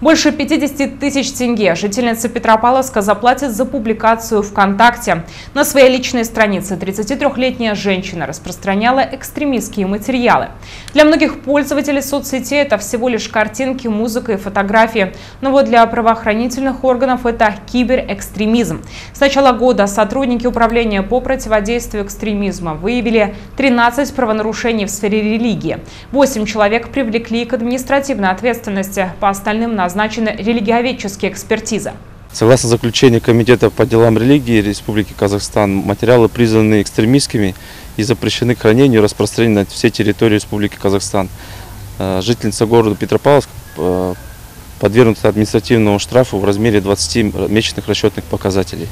Больше 50 тысяч тенге жительница Петропавловска заплатит за публикацию ВКонтакте. На своей личной странице 33-летняя женщина распространяла экстремистские материалы. Для многих пользователей соцсетей это всего лишь картинки, музыка и фотографии. Но вот для правоохранительных органов это киберэкстремизм. С начала года сотрудники Управления по противодействию экстремизма выявили 13 правонарушений в сфере религии. 8 человек привлекли к административной ответственности. По остальным назначены религиоведческие экспертизы. Согласно заключению Комитета по делам религии Республики Казахстан, материалы признаны экстремистскими и запрещены к хранению и распространению на всей территории Республики Казахстан. Э, жительница города Петропавловск э, подвергнута административному штрафу в размере 20 месячных расчетных показателей.